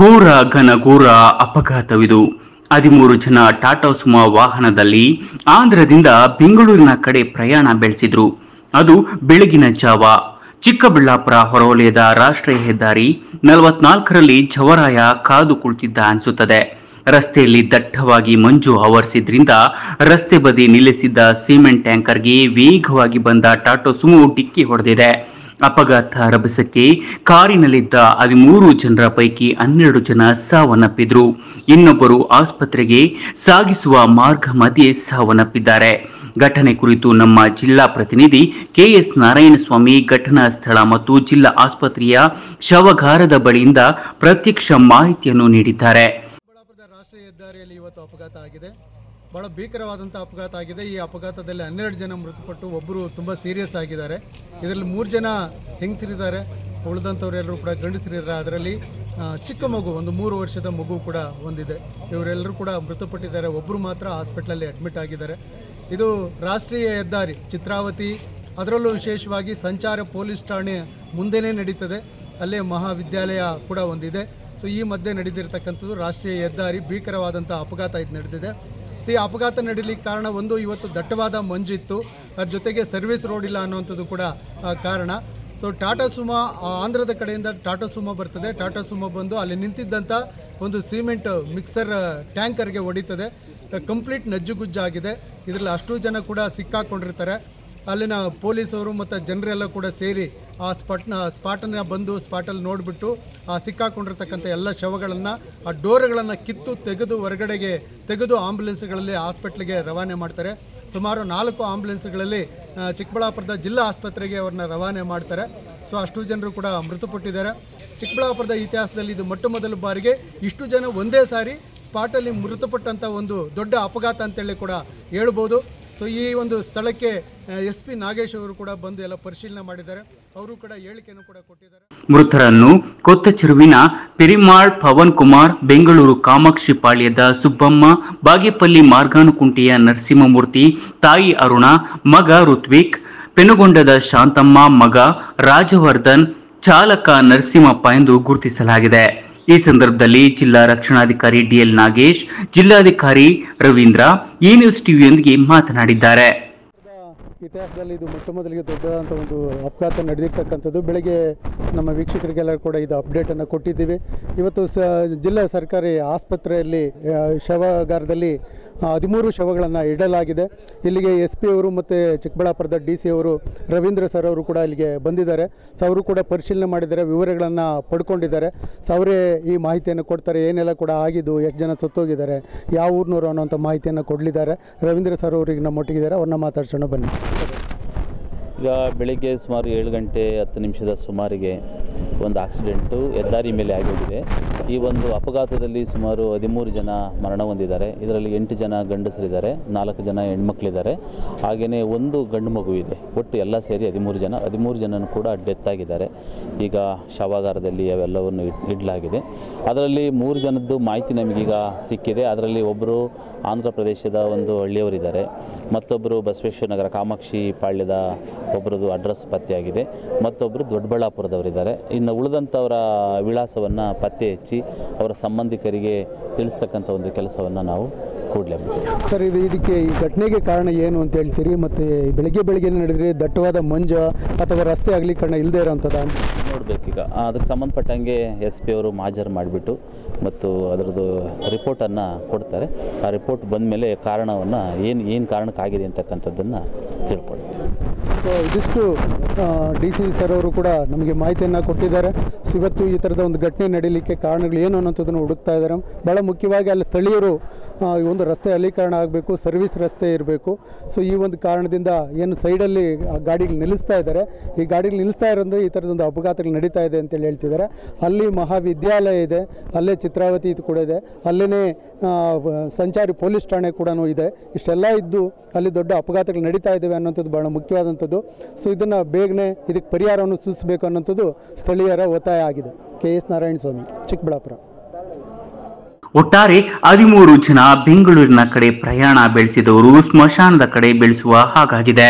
ಘೋರ ಘನಘೋರ ಅಪಘಾತವಿದು. ಹದಿಮೂರು ಜನ ಟಾಟಾ ಸುಮೋ ವಾಹನದಲ್ಲಿ ಆಂಧ್ರದಿಂದ ಬೆಂಗಳೂರಿನ ಕಡೆ ಪ್ರಯಾಣ ಬೆಳೆಸಿದ್ರು. ಅದು ಬೆಳಗಿನ ಜಾವ. ಚಿಕ್ಕಬಳ್ಳಾಪುರ ಹೊರವಲಯದ ರಾಷ್ಟ್ರೀಯ ಹೆದ್ದಾರಿ ನಲವತ್ನಾಲ್ಕರಲ್ಲಿ ಜವರಾಯ ಕಾದು ಕುಳಿತಿದ್ದ ಅನಿಸುತ್ತದೆ. ರಸ್ತೆಯಲ್ಲಿ ದಟ್ಟವಾಗಿ ಮಂಜು ಆವರಿಸಿದ್ರಿಂದ ರಸ್ತೆ ಬದಿ ನಿಲ್ಲಿಸಿದ್ದ ಸಿಮೆಂಟ್ ಟ್ಯಾಂಕರ್ಗೆ ವೇಗವಾಗಿ ಬಂದ ಟಾಟೋ ಸುಮು ಡಿಕ್ಕಿ ಹೊಡೆದಿದೆ. ಅಪಘಾತ ರಭಸಕ್ಕೆ ಕಾರಿನಲ್ಲಿದ್ದ ಹದಿಮೂರು ಜನರ ಪೈಕಿ ಹನ್ನೆರಡು ಜನ ಸಾವನ್ನಪ್ಪಿದ್ರು. ಇನ್ನೊಬ್ಬರು ಆಸ್ಪತ್ರೆಗೆ ಸಾಗಿಸುವ ಮಾರ್ಗ ಮಧ್ಯೆ ಸಾವನ್ನಪ್ಪಿದ್ದಾರೆ. ಘಟನೆ ಕುರಿತು ನಮ್ಮ ಜಿಲ್ಲಾ ಪ್ರತಿನಿಧಿ ಕೆಎಸ್ ನಾರಾಯಣಸ್ವಾಮಿ ಘಟನಾ ಸ್ಥಳ ಮತ್ತು ಜಿಲ್ಲಾ ಆಸ್ಪತ್ರೆಯ ಶವಗಾರದ ಬಳಿಯಿಂದ ಪ್ರತ್ಯಕ್ಷ ಮಾಹಿತಿಯನ್ನು ನೀಡಿದ್ದಾರೆ. ರಾಷ್ಟ್ರೀಯ ಹೆದ್ದಾರಿಯಲ್ಲಿ ಇವತ್ತು ಅಪಘಾತ ಆಗಿದೆ. ಬಹಳ ಭೀಕರವಾದಂಥ ಅಪಘಾತ ಆಗಿದೆ. ಈ ಅಪಘಾತದಲ್ಲಿ ಹನ್ನೆರಡು ಜನ ಮೃತಪಟ್ಟು ಒಬ್ಬರು ತುಂಬ ಸೀರಿಯಸ್ ಆಗಿದ್ದಾರೆ. ಇದರಲ್ಲಿ ಮೂರು ಜನ ಹೆಂಗಸರಿದ್ದಾರೆ. ಉಳಿದಂಥವರೆಲ್ಲರೂ ಕೂಡ ಗಂಡಸರಿದ್ದಾರೆ. ಅದರಲ್ಲಿ ಚಿಕ್ಕ ಮಗು, ಒಂದು ಮೂರು ವರ್ಷದ ಮಗು ಕೂಡ ಹೊಂದಿದೆ ಇವರೆಲ್ಲರೂ ಕೂಡ ಮೃತಪಟ್ಟಿದ್ದಾರೆ. ಒಬ್ಬರು ಮಾತ್ರ ಹಾಸ್ಪಿಟ್ಲಲ್ಲಿ ಅಡ್ಮಿಟ್ ಆಗಿದ್ದಾರೆ. ಇದು ರಾಷ್ಟ್ರೀಯ ಹೆದ್ದಾರಿ, ಚಿತ್ರಾವತಿ. ಅದರಲ್ಲೂ ವಿಶೇಷವಾಗಿ ಸಂಚಾರ ಪೊಲೀಸ್ ಠಾಣೆ ಮುಂದೆನೇ ನಡೀತದೆ. ಅಲ್ಲೇ ಮಹಾವಿದ್ಯಾಲಯ ಕೂಡ ಒಂದಿದೆ. ಸೊ ಈ ಮಧ್ಯೆ ನಡೆದಿರ್ತಕ್ಕಂಥದ್ದು ರಾಷ್ಟ್ರೀಯ ಹೆದ್ದಾರಿ, ಭೀಕರವಾದಂಥ ಅಪಘಾತ ಇದು ನಡೆದಿದೆ. ಸೊ ಅಪಘಾತ ನಡೀಲಿಕ್ಕೆ ಕಾರಣ ಒಂದು, ಇವತ್ತು ದಟ್ಟವಾದ ಮಂಜಿತ್ತು. ಅದ್ರ ಜೊತೆಗೆ ಸರ್ವಿಸ್ ರೋಡ್ ಇಲ್ಲ ಅನ್ನೋವಂಥದ್ದು ಕೂಡ ಕಾರಣ. ಸೊ ಟಾಟಾ ಸುಮಾ ಆಂಧ್ರದ ಕಡೆಯಿಂದ ಟಾಟಾ ಸುಮಾ ಬರ್ತದೆ. ಟಾಟಾ ಸುಮಾ ಬಂದು ಅಲ್ಲಿ ನಿಂತಿದ್ದಂಥ ಒಂದು ಸಿಮೆಂಟ್ ಮಿಕ್ಸರ್ ಟ್ಯಾಂಕರ್ಗೆ ಹೊಡಿತದೆ. ಕಂಪ್ಲೀಟ್ ನಜ್ಜುಗುಜ್ಜಾಗಿದೆ. ಇದರಲ್ಲಿ ಅಷ್ಟು ಜನ ಕೂಡ ಸಿಕ್ಕಾಕೊಂಡಿರ್ತಾರೆ. ಅಲ್ಲಿನ ಪೊಲೀಸವರು ಮತ್ತು ಜನರೆಲ್ಲ ಕೂಡ ಸೇರಿ ಆ ಸ್ಪಾಟ್ನ ಸ್ಪಾಟನ್ನ ಬಂದು ಸ್ಪಾಟಲ್ಲಿ ನೋಡಿಬಿಟ್ಟು, ಆ ಸಿಕ್ಕಾಕೊಂಡಿರ್ತಕ್ಕಂಥ ಎಲ್ಲ ಶವಗಳನ್ನು, ಆ ಡೋರ್ಗಳನ್ನು ಕಿತ್ತು ತೆಗೆದು ಹೊರಗಡೆಗೆ, ತೆಗೆದು ಆಂಬ್ಯುಲೆನ್ಸ್ಗಳಲ್ಲಿ ಹಾಸ್ಪಿಟ್ಲಿಗೆ ರವಾನೆ ಮಾಡ್ತಾರೆ. ಸುಮಾರು ನಾಲ್ಕು ಆಂಬ್ಯುಲೆನ್ಸ್ಗಳಲ್ಲಿ ಚಿಕ್ಕಬಳ್ಳಾಪುರದ ಜಿಲ್ಲಾ ಆಸ್ಪತ್ರೆಗೆ ಅವ್ರನ್ನ ರವಾನೆ ಮಾಡ್ತಾರೆ. ಸೊ, ಅಷ್ಟು ಜನರು ಕೂಡ ಮೃತಪಟ್ಟಿದ್ದಾರೆ. ಚಿಕ್ಕಬಳ್ಳಾಪುರದ ಇತಿಹಾಸದಲ್ಲಿ ಇದು ಮೊಟ್ಟ ಮೊದಲ ಬಾರಿಗೆ ಇಷ್ಟು ಜನ ಒಂದೇ ಸಾರಿ ಸ್ಪಾಟಲ್ಲಿ ಮೃತಪಟ್ಟಂಥ ಒಂದು ದೊಡ್ಡ ಅಪಘಾತ ಅಂತೇಳಿ ಕೂಡ ಹೇಳ್ಬೋದು. ಸೊ, ಈ ಒಂದು ಸ್ಥಳಕ್ಕೆ ಎಸ್ ಪಿ ನಾಗೇಶ್ ಅವರು ಕೂಡ ಬಂದು ಎಲ್ಲ ಪರಿಶೀಲನೆ ಮಾಡಿದ್ದಾರೆ. ಅವರು ಕೂಡ ಹೇಳಿಕೆಯನ್ನು ಕೂಡ ಕೊಟ್ಟಿದ್ದಾರೆ. ಮೃತರನ್ನು ಕೊತ್ತಚಿರುವಿನ ಪೆರಿಮಾಳ್ ಪವನ್ ಕುಮಾರ್, ಬೆಂಗಳೂರು ಕಾಮಾಕ್ಷಿ ಪಾಳ್ಯದ ಸುಬ್ಬಮ್ಮ, ಬಾಗೇಪಲ್ಲಿ ಮಾರ್ಗಾನುಕುಂಟೆಯ ನರಸಿಂಹಮೂರ್ತಿ, ತಾಯಿ ಅರುಣ, ಮಗ ಋತ್ವಿಕ್, ಪೆನುಗೊಂಡದ ಶಾಂತಮ್ಮ, ಮಗ ರಾಜವರ್ಧನ್, ಚಾಲಕ ನರಸಿಂಹಪ್ಪ ಎಂದು ಗುರುತಿಸಲಾಗಿದೆ. ಈ ಸಂದರ್ಭದಲ್ಲಿ ಜಿಲ್ಲಾ ರಕ್ಷಣಾಧಿಕಾರಿ ಡಿಎಲ್ ನಾಗೇಶ್, ಜಿಲ್ಲಾಧಿಕಾರಿ ರವೀಂದ್ರ, ಈ ನ್ಯೂಸ್ ಟಿವಿಯೊಂದಿಗೆ ಮಾತನಾಡಿದ್ದಾರೆ. ಇತಿಹಾಸದಲ್ಲಿ ಇದು ಮೊಟ್ಟ ಮೊದಲಿಗೆ ದೊಡ್ಡದಾದಂಥ ಒಂದು ಅಪಘಾತ ನಡೆದಿರ್ತಕ್ಕಂಥದ್ದು. ಬೆಳಗ್ಗೆ ನಮ್ಮ ವೀಕ್ಷಕರಿಗೆಲ್ಲ ಕೂಡ ಇದು ಅಪ್ಡೇಟನ್ನು ಕೊಟ್ಟಿದ್ದೀವಿ. ಇವತ್ತು ಸ, ಜಿಲ್ಲಾ ಸರ್ಕಾರಿ ಆಸ್ಪತ್ರೆಯಲ್ಲಿ ಶವಗಾರದಲ್ಲಿ ಹದಿಮೂರು ಶವಗಳನ್ನು ಇಡಲಾಗಿದೆ. ಇಲ್ಲಿಗೆ ಎಸ್ ಪಿ ಅವರು ಮತ್ತು ಚಿಕ್ಕಬಳ್ಳಾಪುರದ ಡಿ ಸಿ ಅವರು ರವೀಂದ್ರ ಸರ್ ಅವರು ಕೂಡ ಇಲ್ಲಿಗೆ ಬಂದಿದ್ದಾರೆ. ಸೊ ಅವರು ಕೂಡ ಪರಿಶೀಲನೆ ಮಾಡಿದ್ದಾರೆ, ವಿವರಗಳನ್ನು ಪಡ್ಕೊಂಡಿದ್ದಾರೆ. ಸೊ ಅವರೇ ಈ ಮಾಹಿತಿಯನ್ನು ಕೊಡ್ತಾರೆ, ಏನೆಲ್ಲ ಕೂಡ ಆಗಿದ್ದು, ಎಷ್ಟು ಜನ ಸತ್ತೋಗಿದ್ದಾರೆ, ಯಾವ ಊರಿನವರು ಅನ್ನೋಂಥ ಮಾಹಿತಿಯನ್ನು ಕೊಡಲಿದ್ದಾರೆ. ರವೀಂದ್ರ ಸರ್ ಅವರಿಗೆ ನಮ್ಮ ಒಟ್ಟಿಗಿದ್ದಾರೆ ಅವ್ರನ್ನ ಮಾತಾಡ್ಸೋಣ ಬನ್ನಿ. ಈಗ ಬೆಳಿಗ್ಗೆ ಸುಮಾರು ಏಳು ಗಂಟೆ ಹತ್ತು ನಿಮಿಷದ ಸುಮಾರಿಗೆ ಒಂದು ಆಕ್ಸಿಡೆಂಟು ಹೆದ್ದಾರಿ ಮೇಲೆ ಆಗೋಗಿದೆ. ಈ ಒಂದು ಅಪಘಾತದಲ್ಲಿ ಸುಮಾರು ಹದಿಮೂರು ಜನ ಮರಣ ಹೊಂದಿದ್ದಾರೆ. ಇದರಲ್ಲಿ ಎಂಟು ಜನ ಗಂಡಸರಿದ್ದಾರೆ, ನಾಲ್ಕು ಜನ ಹೆಣ್ಮಕ್ಳಿದ್ದಾರೆ. ಹಾಗೆಯೇ ಒಂದು ಗಂಡು ಮಗು ಇದೆ. ಒಟ್ಟು ಎಲ್ಲ ಸೇರಿ ಹದಿಮೂರು ಜನ, ಹದಿಮೂರು ಜನನೂ ಕೂಡ ಡೆತ್ ಆಗಿದ್ದಾರೆ. ಈಗ ಶವಾಗಾರದಲ್ಲಿ ಅವೆಲ್ಲವನ್ನು ಇಡ್- ಇಡಲಾಗಿದೆ. ಅದರಲ್ಲಿ ಮೂರು ಜನದ್ದು ಮಾಹಿತಿ ನಮಗೀಗ ಸಿಕ್ಕಿದೆ. ಅದರಲ್ಲಿ ಒಬ್ಬರು ಆಂಧ್ರ ಪ್ರದೇಶದ ಒಂದು ಹಳ್ಳಿಯವರಿದ್ದಾರೆ. ಮತ್ತೊಬ್ಬರು ಬಸವೇಶ್ವರ ನಗರ ಕಾಮಾಕ್ಷಿ ಪಾಳ್ಯದ ಒಬ್ಬರದು ಅಡ್ರೆಸ್ ಪತ್ತೆಯಾಗಿದೆ. ಮತ್ತೊಬ್ಬರು ದೊಡ್ಡಬಳ್ಳಾಪುರದವರಿದ್ದಾರೆ. ಇನ್ನು ಉಳಿದಂಥವರ ವಿಳಾಸವನ್ನು ಪತ್ತೆ ಹಚ್ಚಿ ಅವರ ಸಂಬಂಧಿಕರಿಗೆ ತಿಳಿಸ್ತಕ್ಕಂಥ ಒಂದು ಕೆಲಸವನ್ನು ನಾವು ಕೂಡಲೇಬೇಕು ಸರ್ ಇದು ಇದಕ್ಕೆ ಈ ಘಟನೆಗೆ ಕಾರಣ ಏನು ಅಂತ ಹೇಳ್ತೀರಿ? ಮತ್ತು ಬೆಳಿಗ್ಗೆ ಬೆಳಿಗ್ಗೆ ನಡೆದ್ರೆ ದಟ್ಟವಾದ ಮಂಜ ಅಥವಾ ರಸ್ತೆ ಆಗಲಿ ಕಾರಣ ಇಲ್ಲದೇ ಇರೋಂಥದ್ದು? ನೋಡಬೇಕೀಗ. ಅದಕ್ಕೆ ಸಂಬಂಧಪಟ್ಟಂಗೆ ಎಸ್ ಪಿ ಅವರು ಮಾಜರ್ ಮಾಡಿಬಿಟ್ಟು ಮತ್ತು ಅದರದ್ದು ರಿಪೋರ್ಟನ್ನು ಕೊಡ್ತಾರೆ. ಆ ರಿಪೋರ್ಟ್ ಬಂದ ಮೇಲೆ ಕಾರಣವನ್ನು ಏನು ಏನು ಕಾರಣಕ್ಕಾಗಿದೆ ಅಂತಕ್ಕಂಥದ್ದನ್ನು ತಿಳ್ಕೊಳ್ತೀವಿ. ಇದಿಷ್ಟು ಡಿ ಸಿ ಸರ್ ಅವರು ಕೂಡ ನಮಗೆ ಮಾಹಿತಿಯನ್ನು ಕೊಟ್ಟಿದ್ದಾರೆ. ಸೊ ಇವತ್ತು ಈ ಥರದ ಒಂದು ಘಟನೆ ನಡೀಲಿಕ್ಕೆ ಕಾರಣಗಳು ಏನು ಅನ್ನೋಂಥದ್ದನ್ನು ಹುಡುಕ್ತಾ ಇದ್ದಾರೆ. ಭಾಳ ಮುಖ್ಯವಾಗಿ ಅಲ್ಲಿ ಸ್ಥಳೀಯರು ಈ ಒಂದು ರಸ್ತೆ ಅಲೀಕರಣ ಆಗಬೇಕು, ಸರ್ವಿಸ್ ರಸ್ತೆ ಇರಬೇಕು. ಸೊ ಈ ಒಂದು ಕಾರಣದಿಂದ ಏನು ಸೈಡಲ್ಲಿ ಗಾಡಿಗಳು ನಿಲ್ಲಿಸ್ತಾ ಇದ್ದಾರೆ. ಈ ಗಾಡಿಗಳು ನಿಲ್ಲಿಸ್ತಾ ಇರೋದು ಈ ಥರದೊಂದು ಅಪಘಾತಗಳು ನಡೀತಾ ಇದೆ ಅಂತೇಳಿ ಹೇಳ್ತಿದ್ದಾರೆ. ಅಲ್ಲಿ ಮಹಾವಿದ್ಯಾಲಯ ಇದೆ, ಅಲ್ಲೇ ಚಿತ್ರಾವತಿ ಇದು ಕೂಡ ಇದೆ. ಅಲ್ಲೇ ಸಂಚಾರಿ ಪೊಲೀಸ್ ಠಾಣೆ ಕೂಡ ಇದೆ. ಇಷ್ಟೆಲ್ಲ ಇದ್ದು ಅಲ್ಲಿ ದೊಡ್ಡ ಅಪಘಾತಗಳು ನಡೀತಾ ಇದ್ದಾವೆ ಅನ್ನೋಂಥದ್ದು ಭಾಳ ಮುಖ್ಯವಾದಂಥದ್ದು. ಸೊ ಇದನ್ನು ಬೇಗನೆ ಇದಕ್ಕೆ ಪರಿಹಾರವನ್ನು ಸೂಚಿಸಬೇಕು ಅನ್ನೋಂಥದ್ದು ಸ್ಥಳೀಯರ ಒತ್ತಾಯ ಆಗಿದೆ. K S Narayana Swamy, Chikkaballapur. ಒಟ್ಟಾರೆ ಹದಿಮೂರು ಜನ ಬೆಂಗಳೂರಿನ ಕಡೆ ಪ್ರಯಾಣ ಬೆಳೆಸಿದವರು ಸ್ಮಶಾನದ ಕಡೆ ಬೆಳೆಸುವ ಹಾಗಾಗಿದೆ.